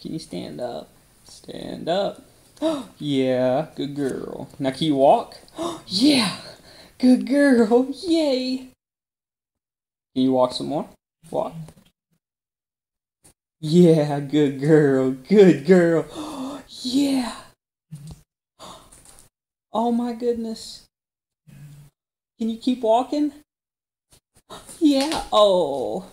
Can you stand up? Stand up. yeah, good girl. Now can you walk? yeah, good girl. Yay. Can you walk some more? Walk. Yeah, good girl. Good girl. yeah. Oh my goodness. Can you keep walking? Yeah. Oh.